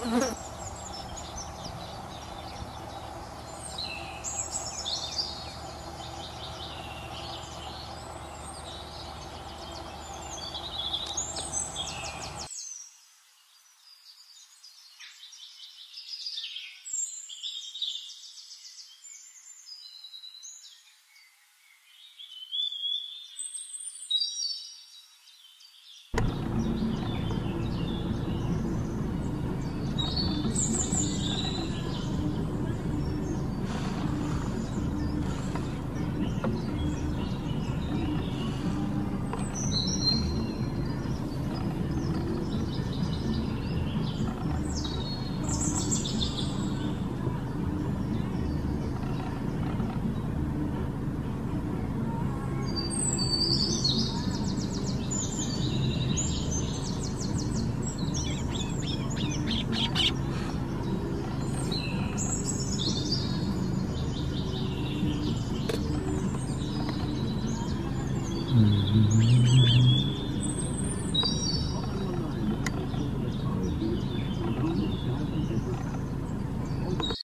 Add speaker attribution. Speaker 1: Mm-hmm.
Speaker 2: Música